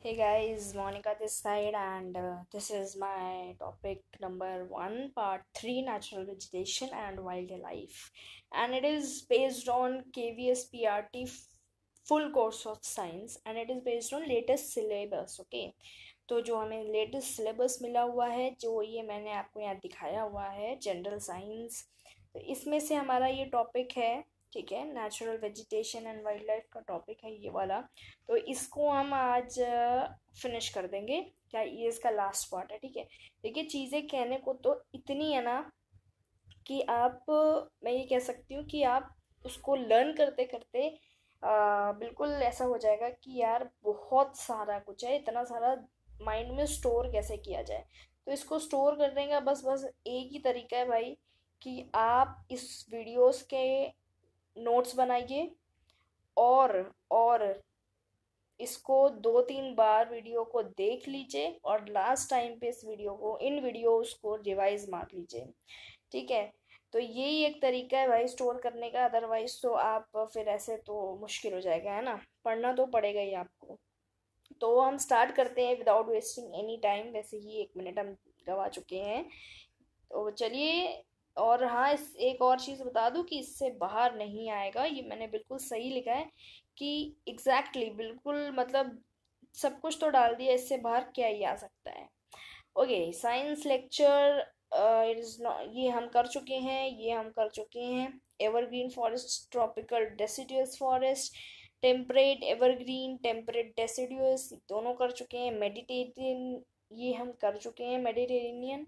Hey guys, Monica this side, and uh, this is my topic number one, part three natural vegetation and wildlife. And it is based on KVS PRT f- full course of science and it is based on latest syllabus. Okay, तो जो हमें latest syllabus मिला हुआ है जो ये मैंने आपको यहाँ दिखाया हुआ है जनरल साइंस तो इसमें से हमारा ये टॉपिक है ठीक है natural vegetation and wild life का टॉपिक है ये वाला। तो इसको हम आज फिनिश कर देंगे। क्या ये इसका लास्ट पार्ट है ठीक है? देखिए चीज़ें कहने को तो इतनी है ना कि आप मैं ये कह सकती हूँ कि आप उसको लर्न करते करते आ, बिल्कुल ऐसा हो जाएगा कि यार बहुत सारा कुछ है इतना सारा माइंड में स्टोर कैसे किया जाए। तो इसको स्टोर करने का बस बस एक ही तरीका है भाई कि आप इस वीडियोस के नोट्स बनाइए और और इसको दो तीन बार वीडियो को देख लीजिए और लास्ट टाइम पे इस वीडियो को, इन वीडियोस को रिवाइज मार लीजिए। ठीक है? तो यही एक तरीका है भाई स्टोर करने का अदरवाइज़ तो आप फिर ऐसे तो मुश्किल हो जाएगा, है ना? पढ़ना तो पड़ेगा ही आपको। तो हम स्टार्ट करते हैं विदाउट वेस्टिंग एनी टाइम वैसे ही एक मिनट हम गवा चुके हैं। तो चलिए और हाँ इस एक और चीज़ बता दूँ कि इससे बाहर नहीं आएगा। ये मैंने बिल्कुल सही लिखा है कि एग्जैक्टली exactly, बिल्कुल मतलब सब कुछ तो डाल दिया इससे बाहर क्या ही आ सकता है। Okay science lecture it is not ये हम कर चुके हैं ये हम कर चुके हैं। Evergreen forest tropical deciduous forest temperate evergreen temperate deciduous दोनों कर चुके हैं। मेडिटेरियन ये हम कर चुके हैं मेडिटेरेनियन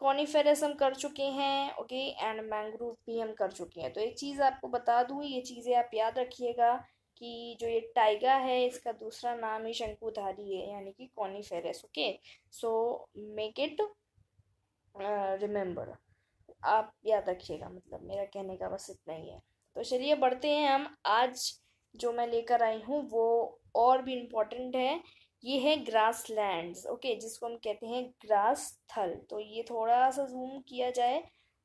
कॉनिफेरस हम कर चुके हैं, ओके, एंड मैंग्रोव भी हम कर चुके हैं। तो एक चीज़ आपको बता दूँ, ये चीज़ें आप याद रखिएगा कि जो ये टाइगा है, इसका दूसरा नाम ही शंकुधारी है, यानी कि coniferous, okay? So make it remember आप याद रखिएगा मतलब मेरा कहने का बस इतना ही है। तो चलिए, बढ़ते हैं हम। आज जो मैं लेकर आई हूँ, वो और भी इम्पोर्टेंट है। ये है ग्रास लैंड्स ओके जिसको हम कहते हैं ग्रास थल तो ये थोड़ा सा जूम किया जाए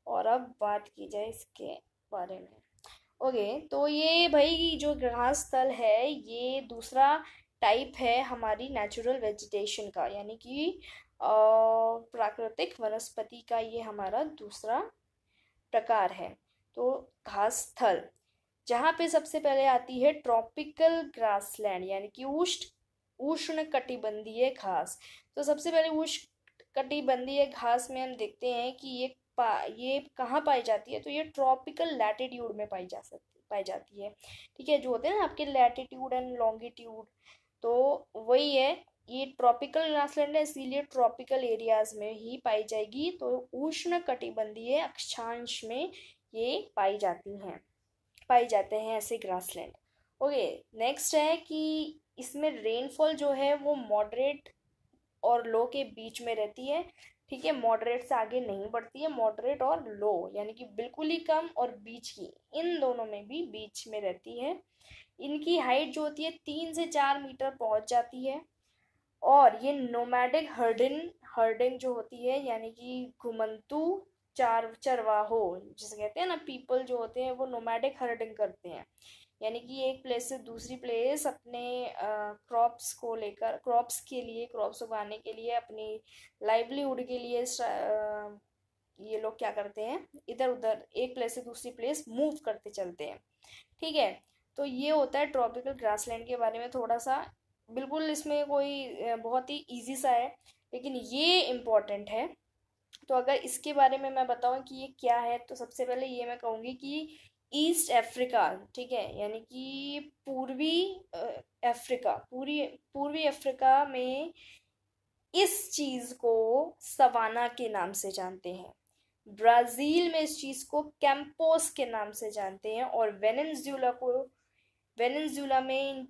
और अब बात की जाए इसके बारे में। ओके तो ये भाई जो ग्रास थल है, ये दूसरा टाइप है हमारी नेचुरल वेजिटेशन का, यानी कि प्राकृतिक वनस्पति का ये हमारा दूसरा प्रकार है। तो घास थल जहाँ पे सबसे पहले आती है ट्रॉपिकल ग्रासलैंड यानी कि उष्ण उष्ण कटिबंधीय घास। तो सबसे पहले उष्ण कटिबंधीय घास में हम देखते हैं कि ये पा, ये कहाँ पाई जाती है? तो ये ट्रॉपिकल लैटिट्यूड में पाई जा सकती पाई जाती है। ठीक है, जो होते हैं ना आपके लैटिट्यूड एंड लॉन्गिट्यूड तो वही है, ये ट्रॉपिकल ग्रासलैंड है, इसीलिए ट्रॉपिकल एरियाज़ में ही पाई जाएगी। तो उष्ण कटिबंधीय अक्षांश में ये पाई जाती हैं, पाई जाते हैं ऐसे ग्रासलैंड ओके नेक्स्ट है कि इसमें रेनफॉल जो है वो मॉडरेट और लो के बीच में रहती है। ठीक है मॉडरेट से आगे नहीं बढ़ती है मॉडरेट और लो यानी कि बिल्कुल ही कम और बीच की, इन दोनों में भी बीच में रहती है। इनकी हाइट जो होती है, तीन से चार मीटर पहुँच जाती है। और ये नोमैडिक हर्डिन हर्डिंग जो होती है, यानी कि घुमंतु चार, चरवाहो, जिसे कहते हैं ना पीपल जो होते हैं, वो नोमैडिक हर्डिंग करते हैं। यानी कि एक प्लेस से दूसरी प्लेस अपने क्रॉप्स को लेकर क्रॉप्स के लिए क्रॉप्स उगाने के लिए, अपनी लाइवलीहुड के लिए ये लोग क्या करते हैं इधर उधर एक प्लेस से दूसरी प्लेस मूव करते चलते हैं। ठीक है? तो ये होता है ट्रॉपिकल ग्रासलैंड के बारे में थोड़ा सा बिल्कुल इसमें कोई बहुत ही इजी सा है, लेकिन ये इम्पोर्टेंट है। तो अगर इसके बारे में मैं बताऊँ कि ये क्या है तो सबसे पहले ये मैं कहूँगी कि ईस्ट अफ्रीका, ठीक है? यानी कि पूर्वी अफ्रीका, पूरी, पूर्वी अफ्रीका में इस चीज़ को सवाना के नाम से जानते हैं। ब्राज़ील में इस चीज़ को कैंपोस के नाम से जानते हैं और वेनेजुला को वेनेजुला में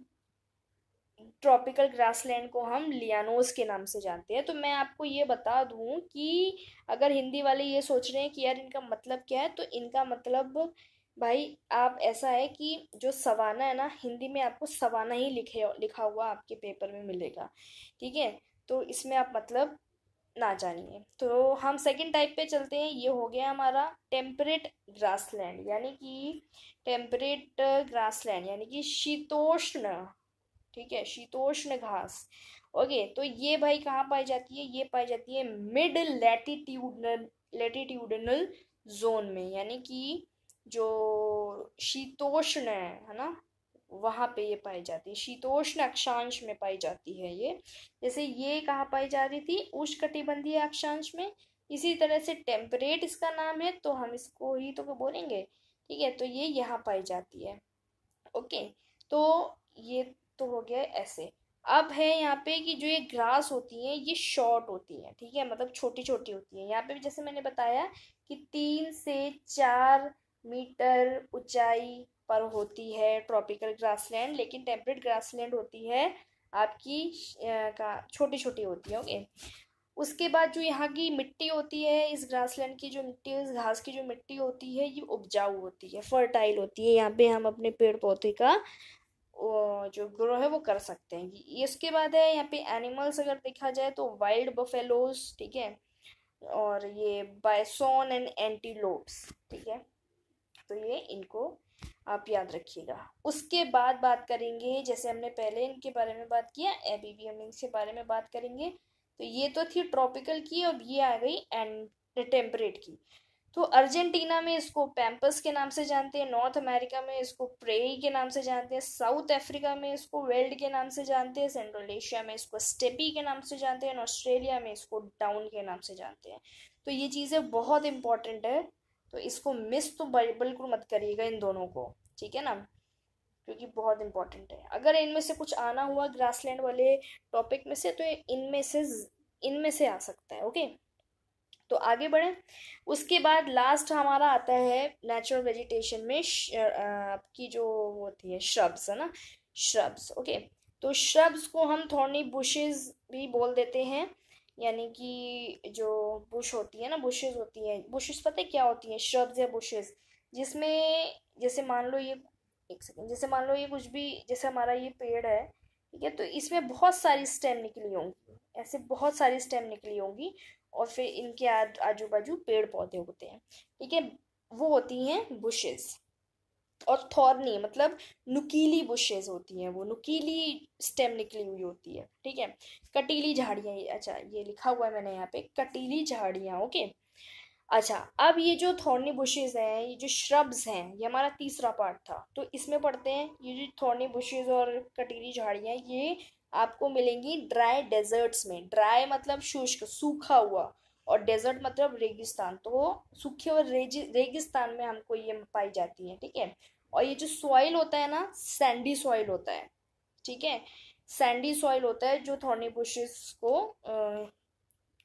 ट्रॉपिकल ग्रासलैंड को हम लियानोस के नाम से जानते हैं। तो मैं आपको ये बता दूँ कि अगर हिंदी वाले ये सोच रहे हैं कि यार इनका मतलब क्या है तो इनका मतलब भाई, आप ऐसा है कि जो सवाना है ना, हिंदी में आपको सवाना ही लिखे, लिखा हुआ आपके पेपर में मिलेगा, ठीक है? तो इसमें आप मतलब ना जानिए। तो हम सेकंड टाइप पे चलते हैं। ये हो गया हमारा टेम्परेट ग्रासलैंड यानी कि टेम्परेट ग्रासलैंड यानी कि शीतोष्ण, ठीक है? शीतोष्ण घास। ओके तो ये भाई कहाँ पाई जाती है? ये पाई जाती है मिड लैटिट्यूडनल लेटिट्यूडनल जोन में, यानी कि जो शीतोष्ण है है ना? वहाँ पे ये पाई जाती है। शीतोष्ण अक्षांश में पाई जाती है ये। जैसे ये कहाँ पाई जा रही थी? उष्णकटिबंधीय अक्षांश में। इसी तरह से टेम्परेट इसका नाम है तो हम इसको ही तो बोलेंगे। ठीक है तो ये यहाँ पाई जाती है। ओके तो ये तो हो गया ऐसे। अब है यहाँ पे कि जो ये ग्रास होती है, ये शॉर्ट होती है। ठीक है मतलब छोटी छोटी होती है। यहाँ पे भी जैसे मैंने बताया कि तीन से चार मीटर ऊंचाई पर होती है ट्रॉपिकल ग्रासलैंड, लेकिन टेम्परेट ग्रासलैंड होती है आपकी का छोटी छोटी होती है, ओके? उसके बाद जो यहाँ की मिट्टी होती है, इस ग्रासलैंड की जो मिट्टी, इस घास की जो मिट्टी होती है, ये उपजाऊ होती है, फर्टाइल होती है, यहाँ पे हम अपने पेड़ पौधे का जो ग्रो है वो कर सकते हैं। इसके बाद है, यहाँ पे एनिमल्स अगर देखा जाए तो वाइल्ड बफेलोज, ठीक है? और ये बायसोन एंड एंटीलोप्स, ठीक है? तो ये इनको आप याद रखिएगा। उसके बाद बात करेंगे, जैसे हमने पहले इनके बारे में बात किया भी हम इनके बारे में बात करेंगे। तो ये तो थी ट्रॉपिकल की, अब ये आ गई एंड टेम्परेट की। तो अर्जेंटीना में इसको पैम्पस के नाम से जानते हैं, नॉर्थ अमेरिका में इसको प्रेई के नाम से जानते हैं, साउथ अफ्रीका में इसको वेल्ड के नाम से जानते हैं, सेंट्रल एशिया में इसको स्टेपी के नाम से जानते हैं ऑस्ट्रेलिया में इसको डाउन के नाम से जानते हैं। तो ये चीज़ें बहुत इंपॉर्टेंट है। तो इसको मिस तो बिल्कुल मत करिएगा इन दोनों को, ठीक है ना? क्योंकि बहुत इंपॉर्टेंट है। अगर इनमें से कुछ आना हुआ ग्रासलैंड वाले टॉपिक में से तो इनमें से इनमें से आ सकता है ओके तो आगे बढ़े। उसके बाद लास्ट हमारा आता है नेचुरल वेजिटेशन में आपकी जो होती है श्रब्स है ना? श्रब्स ओके तो श्रब्स को हम थोड़ी बुशेज भी बोल देते हैं। यानी कि जो बुश होती है ना बुशेज होती हैं बुशेज पता है क्या होती हैं? श्रब्स या बुशेज जिसमें जैसे मान लो ये, एक सेकेंड जैसे मान लो ये कुछ भी, जैसे हमारा ये पेड़ है, ठीक है? तो इसमें बहुत सारी स्टेम निकली होंगी, ऐसे बहुत सारी स्टेम निकली होंगी और फिर इनके आजू बाजू पेड़ पौधे होते हैं, ठीक है? वो होती हैं बुशेज और थॉर्नी मतलब नुकीली बुशेज होती हैं वो नुकीली स्टेम निकली हुई होती है ठीक है? कटीली झाड़ियाँ अच्छा ये लिखा हुआ है मैंने यहाँ पे कटीली झाड़ियाँ ओके? अच्छा अब ये जो थॉर्नी बुशेज हैं ये जो श्रब्स हैं ये हमारा तीसरा पार्ट था तो इसमें पढ़ते हैं ये जो थॉर्नी बुशेज और कटीली झाड़ियाँ ये आपको मिलेंगी ड्राई डेजर्ट्स में ड्राई मतलब शुष्क सूखा हुआ और डेजर्ट मतलब रेगिस्तान। तो सूखे और रेगिस्तान में हमको ये पाई जाती है ठीक है? और ये जो सॉइल होता है ना सैंडी सॉइल होता है ठीक है? सैंडी सॉइल होता है जो थॉर्नी बुशेस को आ,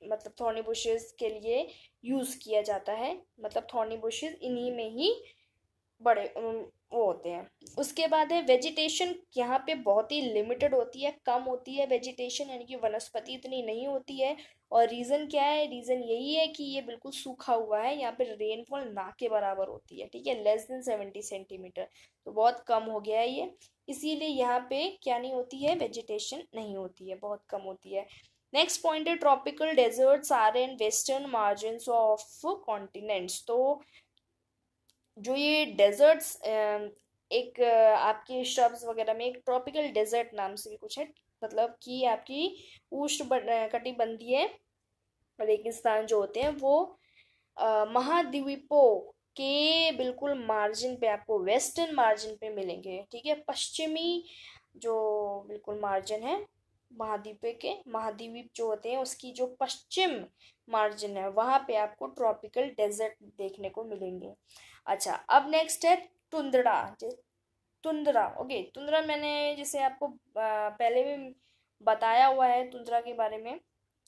मतलब थॉर्नी बुशेस के लिए यूज़ किया जाता है। मतलब थॉर्नी बुशेस इन्हीं में ही बड़े वो होते हैं। उसके बाद है वेजिटेशन यहाँ पे बहुत ही लिमिटेड होती है कम होती है वेजिटेशन यानी कि वनस्पति इतनी नहीं होती है। और रीज़न क्या है? रीज़न यही है कि ये बिल्कुल सूखा हुआ है, यहाँ पे रेनफॉल ना के बराबर होती है, ठीक है? लेस देन सेवेंटी सेंटीमीटर तो बहुत कम हो गया है ये। इसीलिए यहाँ पे क्या नहीं होती है? वेजिटेशन नहीं होती है, बहुत कम होती है। नेक्स्ट पॉइंट है tropical deserts are in western margin of continents तो जो ये डेजर्ट्स एक, आपके श्रब्स वगैरह में एक ट्रॉपिकल डेजर्ट नाम से भी कुछ है मतलब कि आपकी उष्ण कटिबंधीय रेगिस्तान जो होते हैं, वो महाद्वीपों के बिल्कुल मार्जिन पे, आपको वेस्टर्न मार्जिन पे मिलेंगे, ठीक है? पश्चिमी जो बिल्कुल मार्जिन है, महाद्वीप के, महाद्वीप जो होते हैं, उसकी जो पश्चिम मार्जिन है, वहाँ पे आपको ट्रॉपिकल डेजर्ट देखने को मिलेंगे। अच्छा अब नेक्स्ट है टुंद्रा तुंद्रा, ओके, तुंद्रा मैंने जैसे आपको पहले भी बताया हुआ है तुंद्रा के बारे में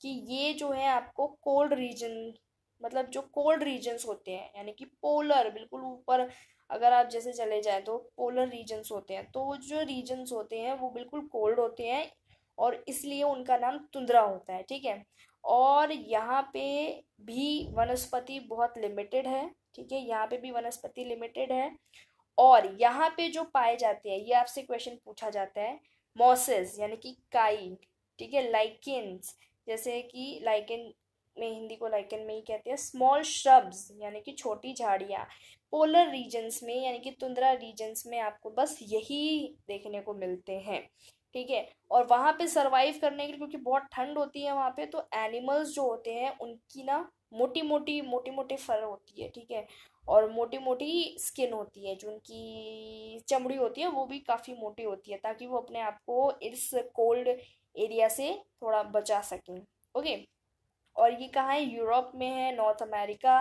कि ये जो है आपको कोल्ड रीजन मतलब जो कोल्ड रीजन्स होते हैं, यानी कि पोलर बिल्कुल ऊपर अगर आप जैसे चले जाए तो पोलर रीजन्स होते हैं तो जो रीजन्स होते हैं वो बिल्कुल कोल्ड होते हैं और इसलिए उनका नाम तुंद्रा होता है, ठीक है? और यहाँ पे भी वनस्पति बहुत लिमिटेड है, ठीक है? यहाँ पे भी वनस्पति लिमिटेड है और यहाँ पे जो पाए जाते हैं, ये आपसे क्वेश्चन पूछा जाता है मॉसेस यानी कि काई ठीक है? लाइकेन्स जैसे कि लाइकन में हिंदी को लाइकन में ही कहते हैं स्मॉल श्रब्स यानी कि छोटी झाड़ियाँ पोलर रीजन्स में, यानी कि तुंद्रा रीजन्स में आपको बस यही देखने को मिलते हैं, ठीक है? और वहाँ पे सरवाइव करने के लिए, क्योंकि बहुत ठंड होती है वहाँ पे तो एनिमल्स जो होते हैं, उनकी ना मोटी मोटी मोटी मोटी फर होती है, ठीक है? और मोटी मोटी स्किन होती है, जो उनकी चमड़ी होती है, वो भी काफ़ी मोटी होती है, ताकि वो अपने आप को इस कोल्ड एरिया से थोड़ा बचा सकें। ओके? और ये कहाँ है? यूरोप में है नॉर्थ अमेरिका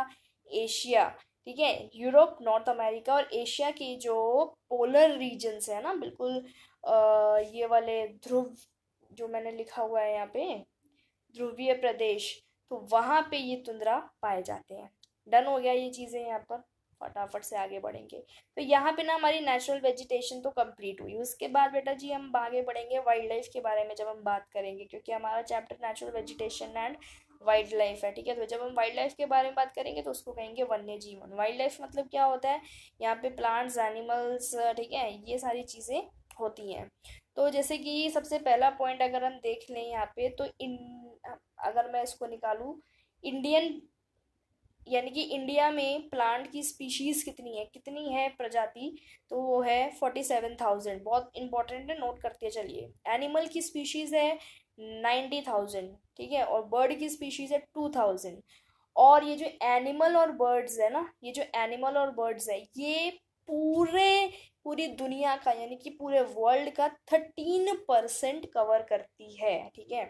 एशिया। ठीक है? यूरोप नॉर्थ अमेरिका और एशिया के जो पोलर रीजन्स है ना बिल्कुल आ, ये वाले ध्रुव जो मैंने लिखा हुआ है यहाँ पे ध्रुवीय प्रदेश तो वहाँ पे ये तुंद्रा पाए जाते हैं। डन हो गया ये चीज़ें यहाँ पर। फटाफट से आगे बढ़ेंगे। तो यहाँ पे ना हमारी नेचुरल वेजिटेशन तो कंप्लीट हुई। उसके बाद बेटा जी हम आगे बढ़ेंगे वाइल्ड लाइफ के बारे में जब हम बात करेंगे, क्योंकि हमारा chapter natural vegetation and wildlife है, ठीक है? तो जब हम वाइल्ड लाइफ के बारे में बात करेंगे तो उसको कहेंगे वन्य जीवन वाइल्ड लाइफ मतलब क्या होता है? यहाँ पे प्लांट्स एनिमल्स ठीक है? ये सारी चीज़ें होती हैं। तो जैसे कि सबसे पहला पॉइंट अगर हम देख लें यहाँ पे तो इन, अगर मैं इसको निकालूँ इंडियन यानी कि इंडिया में प्लांट की स्पीशीज़ कितनी है? कितनी है प्रजाति? तो वो है फोर्टी सेवन थाउज़ेंड बहुत इंपॉर्टेंट है नोट करते चलिए. एनिमल की स्पीशीज़ है नाइन्टी थाउज़ेंड ठीक है? और बर्ड की स्पीशीज़ है टू थाउज़ेंड और ये जो एनिमल और बर्ड्स है ना, ये जो एनिमल और बर्ड्स है, ये पूरे, पूरी दुनिया का, यानी कि पूरे वर्ल्ड का थर्टीन परसेंट कवर करती है, ठीक है?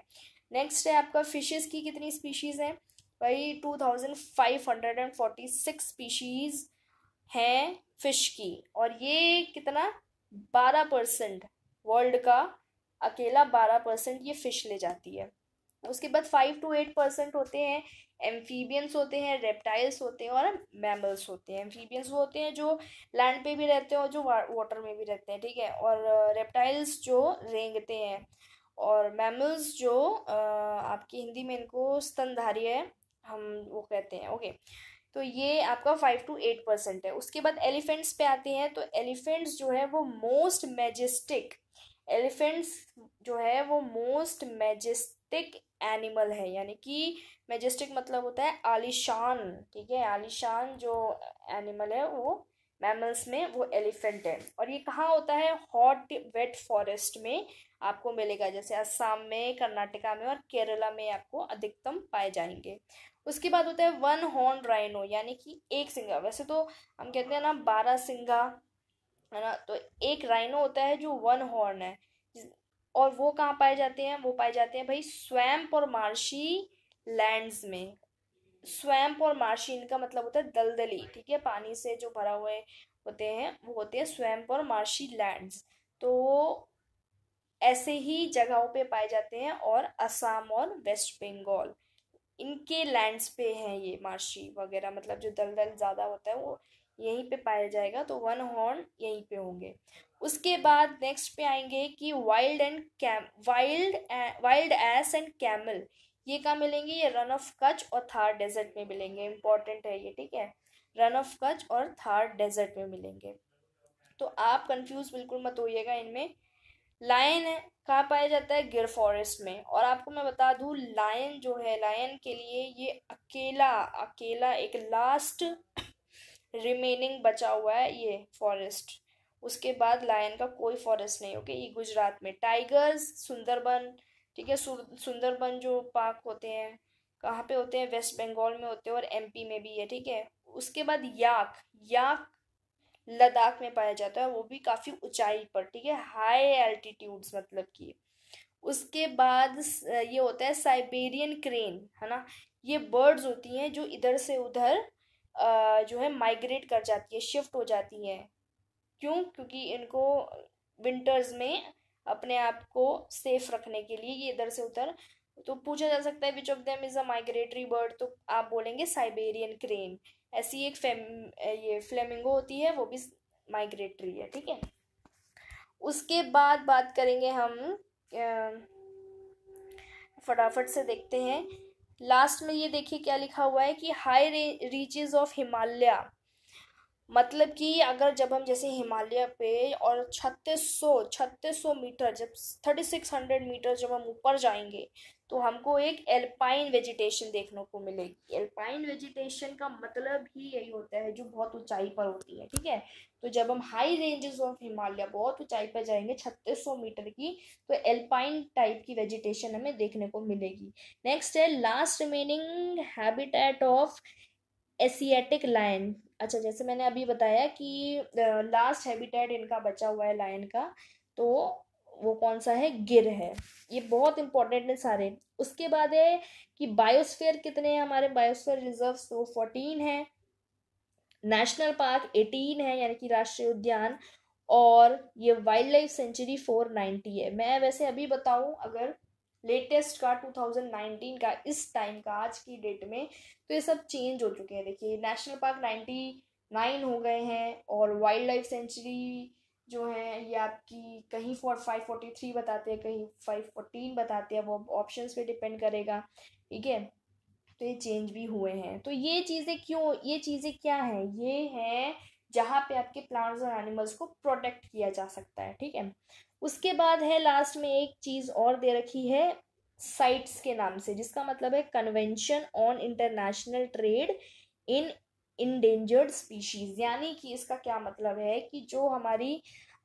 नेक्स्ट है आपका फिशेस की कितनी स्पीशीज़ है? भाई two thousand five hundred and forty six species हैं फ़िश की। और ये कितना? बारह परसेंट वर्ल्ड का, अकेला बारह परसेंट ये फ़िश ले जाती है। उसके बाद फाइव टू एट परसेंट होते हैं एम्फीबियंस होते हैं रेप्टाइल्स होते हैं और मैमल्स होते हैं। एम्फीबियंस वो होते हैं जो लैंड पे भी रहते हैं और जो वाटर में भी रहते हैं, ठीक है? और रेप्टाइल्स जो रेंगते हैं। और मैमल्स जो आपकी हिंदी में इनको स्तनधारी है हम वो कहते हैं ओके तो ये आपका फाइव टू एट परसेंट है। उसके बाद एलिफेंट्स पे आते हैं तो एलिफेंट्स जो है वो मोस्ट मेजेस्टिक एलिफेंट्स जो है वो मोस्ट मेजेस्टिक एनिमल है। यानी कि मेजेस्टिक मतलब होता है आलिशान, ठीक है? आलिशान जो एनिमल है वो मैमल्स में वो एलिफेंट है। और ये कहाँ होता है? हॉट वेट फॉरेस्ट में आपको मिलेगा। जैसे असम में, कर्नाटका में और केरला में आपको अधिकतम पाए जाएँगे। उसके बाद होता है वन हॉर्न राइनो, यानी कि एक सिंगा। वैसे तो हम कहते हैं ना, बारह सिंगा, है ना? तो एक राइनो होता है जो वन हॉर्न है। और वो कहाँ पाए जाते हैं? वो पाए जाते हैं भाई स्वैम्प और मार्शी लैंड्स में। स्वैम्प और मार्शी, इनका मतलब होता है दलदली, ठीक है? पानी से जो भरा हुए होते हैं, वो होते हैं स्वैम्प और मार्शी लैंड्स। तो ऐसे ही जगहों पे पाए जाते हैं, और असम और वेस्ट बंगाल। इनके लैंड्स पे हैं ये मार्शी वगैरह मतलब जो दलदल ज़्यादा होता है वो यहीं पे पाया जाएगा तो वन हॉर्न यहीं पे होंगे। उसके बाद नेक्स्ट पे आएँगे कि wild and cam wild wild ass and camel ये कहाँ मिलेंगे? ये रन ऑफ़ कच और थार डेजर्ट में मिलेंगे। इंपॉर्टेंट है ये, ठीक है? रन ऑफ़ कच और थार डेजर्ट में मिलेंगे। तो आप कंफ्यूज बिल्कुल मत होइएगा इनमें। लायन कहाँ पाया जाता है? गिर फॉरेस्ट में। और आपको मैं बता दूँ लायन जो है लायन के लिए ये अकेला अकेला एक लास्ट रिमेनिंग बचा हुआ है ये फॉरेस्ट उसके बाद लायन का कोई फॉरेस्ट नहीं ओके ये गुजरात में। टाइगर्स सुंदरबन, ठीक है? सुंदरबन जो पार्क होते हैं, कहाँ पे होते हैं? वेस्ट बंगाल में होते हैं और एमपी में भी है, ठीक है? उसके बाद याक याक लद्दाख में पाया जाता है, वो भी काफ़ी ऊंचाई पर, ठीक है? हाई एल्टीट्यूड्स मतलब कि। उसके बाद ये होता है साइबेरियन क्रेन है ना? ये बर्ड्स होती हैं जो इधर से उधर जो है माइग्रेट कर जाती है शिफ्ट हो जाती हैं। क्यों? क्योंकि इनको विंटर्स में अपने आप को सेफ़ रखने के लिए ये इधर से उधर तो पूछा जा सकता है which of them is a migratory bird तो आप बोलेंगे साइबेरियन क्रेन ऐसी एक फेम ये फ्लेमिंगो होती है, वो भी माइग्रेटरी है, ठीक है? उसके बाद बात करेंगे हम फटाफट से देखते हैं। लास्ट में ये देखिए क्या लिखा हुआ है कि हाई रीचेज ऑफ़ हिमालय मतलब कि अगर जब हम जैसे हिमालय पे और छत्तीस सौ छत्तीस सौ मीटर, जब थर्टी सिक्स हंड्रेड मीटर जब हम ऊपर जाएँगे तो हमको एक एल्पाइन वेजिटेशन देखने को मिलेगी। एल्पाइन वेजिटेशन का मतलब ही यही होता है जो बहुत ऊंचाई पर होती है, ठीक है? तो जब हम हाई रेंजेस ऑफ़ हिमालय, बहुत ऊंचाई पर जाएँगे, छत्तीस सौ मीटर की तो एल्पाइन टाइप की वेजिटेशन हमें देखने को मिलेगी। नेक्स्ट है last remaining habitat of Asiatic lion अच्छा जैसे मैंने अभी बताया कि लास्ट हैबिटेट इनका बचा हुआ है लायन का तो वो कौन सा है? गिर है। ये बहुत इंपॉर्टेंट है सारे। उसके बाद है कि बायोस्फीयर कितने हैं हमारे? बायोस्फीयर रिज़र्व तो फोर्टीन है। नेशनल पार्क एटीन है, यानी कि राष्ट्रीय उद्यान। और ये wild life sanctuary four ninety है। मैं वैसे अभी बताऊँ, अगर लेटेस्ट का 2019 का, इस टाइम का, आज की डेट में तो ये सब चेंज हो चुके हैं। देखिए नेशनल पार्क 99 हो गए हैं और वाइल्ड लाइफ सेंचुरी जो है, ये आपकी कहीं फोर फाइव फोर्टी थ्री बताते हैं, कहीं फाइव फोर्टीन बताते हैं वो ऑप्शन पे डिपेंड करेगा, ठीक है? तो ये चेंज भी हुए हैं। तो ये चीज़ें क्यों, ये चीज़ें क्या है? ये है जहाँ पे आपके प्लांट्स और एनिमल्स को प्रोटेक्ट किया जा सकता है, ठीक है? उसके बाद है लास्ट में एक चीज़ और दे रखी है साइट्स के नाम से, जिसका मतलब है convention on international trade in endangered species यानी कि इसका क्या मतलब है कि जो हमारी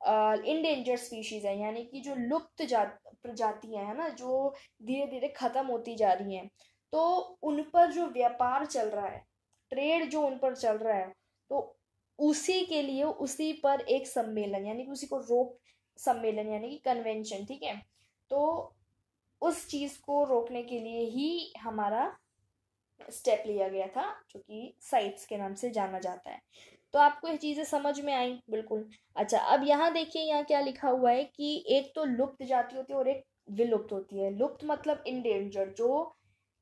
इंडेंजर्ड स्पीशीज है, यानी कि जो लुप्त जा, प्रजातियाँ हैं ना, जो धीरे धीरे ख़त्म होती जा रही हैं। तो उन पर जो व्यापार चल रहा है ट्रेड जो उन पर चल रहा है तो उसी के लिए उसी पर एक सम्मेलन, यानी कि उसी को रोक सम्मेलन यानी कि कन्वेंशन ठीक है? तो उस चीज़ को रोकने के लिए ही हमारा स्टेप लिया गया था, जो कि साइट्स के नाम से जाना जाता है। तो आपको ये चीज़ें समझ में आई, बिल्कुल। अच्छा अब यहाँ देखिए, यहाँ क्या लिखा हुआ है कि एक तो लुप्त जाति होती है और एक विलुप्त होती है। लुप्त मतलब इंडेंजर जो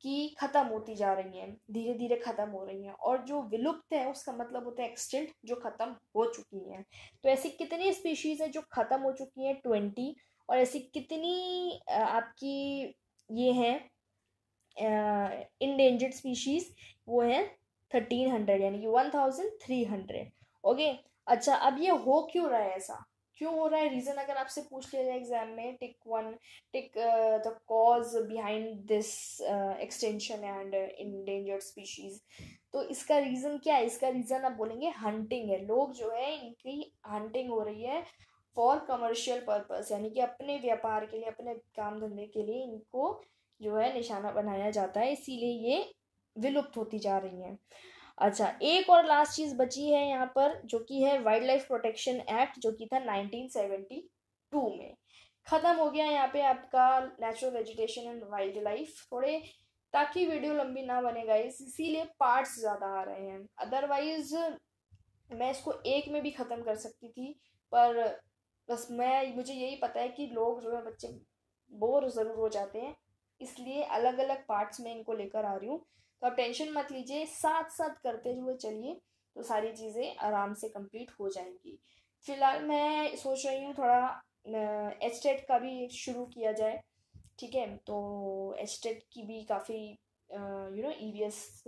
कि ख़त्म होती जा रही हैं धीरे धीरे ख़त्म हो रही हैं और जो विलुप्त है, उसका मतलब होता है एक्सटेंट जो ख़त्म हो चुकी हैं। तो ऐसी कितनी स्पीशीज़ हैं जो ख़त्म हो चुकी हैं? ट्वेंटी और ऐसी कितनी आपकी ये हैं इंडेंजर्ड स्पीशीज़ वो है थर्टीन हंड्रेड यानी कि one thousand three hundred okay अच्छा अब ये हो क्यों रहा है ऐसा? क्यों हो रहा है रीज़न अगर आपसे पूछ लिया जाए एग्ज़ाम में tick one tick the cause behind this extinction and endangered species तो इसका रीज़न क्या है? इसका रीज़न आप बोलेंगे हंटिंग है। लोग जो है, इनकी हंटिंग हो रही है फॉर कमर्शियल पर्पस यानी कि अपने व्यापार के लिए, अपने काम धंधे के लिए इनको जो है निशाना बनाया जाता है। इसीलिए ये विलुप्त होती जा रही हैं। अच्छा एक और लास्ट चीज़ बची है यहाँ पर, जो कि है वाइल्ड लाइफ प्रोटेक्शन एक्ट जो कि था 1972 में। खत्म हो गया यहाँ पे आपका natural vegetation and wild life थोड़े, ताकि वीडियो लंबी ना बने गाइस इसीलिए पार्ट्स ज़्यादा आ रहे हैं। अदरवाइज़ मैं इसको एक में भी ख़त्म कर सकती थी, पर बस मैं, मुझे यही पता है कि लोग जो है बच्चे बोर ज़रूर हो जाते हैं, इसलिए अलग अलग पार्ट्स में इनको लेकर आ रही हूँ। तो आप टेंशन मत लीजिए साथ साथ करते हुए चलिए तो सारी चीज़ें आराम से कंप्लीट हो जाएँगी। फ़िलहाल मैं सोच रही हूँ थोड़ा एच टेट का भी शुरू किया जाए, ठीक है? तो एच टेट की भी काफ़ी यू नो ईवीएस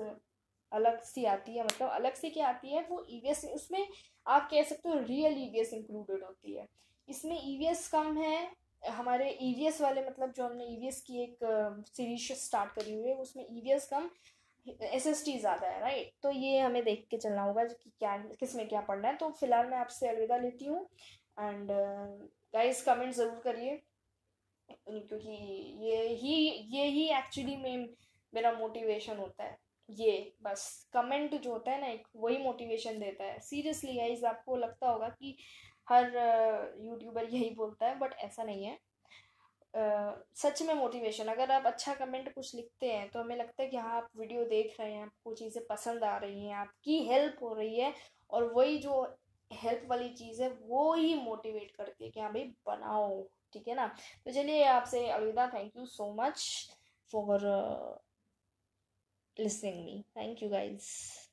अलग सी आती है मतलब अलग से क्या आती है, वो ईवीएस उसमें आप कह सकते हो रियल ईवीएस इंक्लूडेड होती है। इसमें ईवीएस कम है, हमारे ईवीएस वाले मतलब जो हमने ईवीएस की एक सीरीज़ स्टार्ट करी हुई है, उसमें ईवीएस कम एस एस टी ज़्यादा है राइट तो ये हमें देख के चलना होगा कि क्या किसमें क्या पढ़ना है। तो फ़िलहाल मैं आपसे अलविदा लेती हूँ। एंड गाइस कमेंट ज़रूर करिए। क्योंकि ये ही ये ही एक्चुअली में मेरा मोटिवेशन होता है। ये बस कमेंट जो होता है ना एक वही मोटिवेशन देता है। सीरियसली गाइस आपको लगता होगा कि हर यूट्यूबर uh, यही बोलता है बट ऐसा नहीं है। सच में मोटिवेशन अगर आप अच्छा कमेंट कुछ लिखते हैं तो हमें लगता है कि हाँ आप वीडियो देख रहे हैं, आपको चीज़ें पसंद आ रही हैं, आपकी हेल्प हो रही है, और वही जो हेल्प वाली चीज़ है, वो ही मोटिवेट करती है कि हाँ भाई, बनाओ, ठीक है ना? तो चलिए, आपसे अलविदा। Thank you so much for listening me thank you guys